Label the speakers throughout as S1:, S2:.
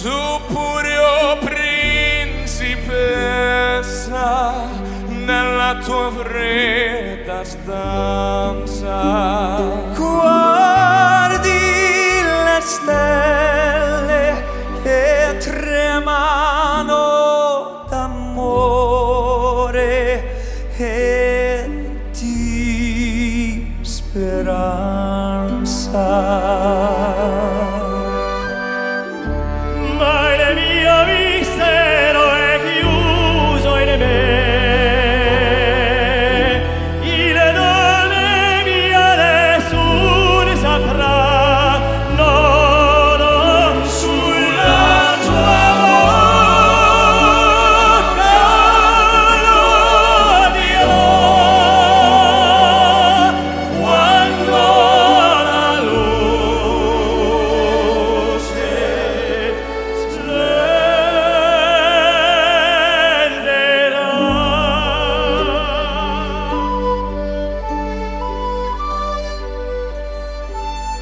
S1: Suppurio principessa nella tua fredda stanza.
S2: Guardi le stelle che tremano d'amore e di speranza.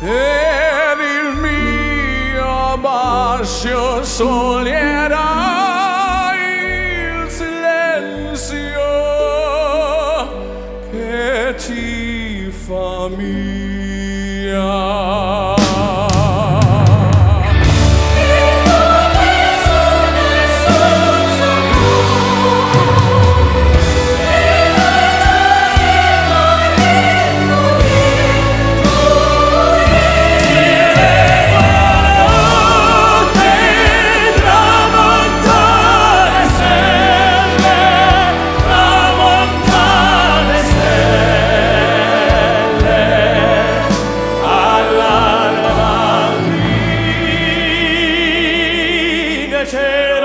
S1: ed il mio bascio solierà il silenzio che ti fa mia.
S2: Invece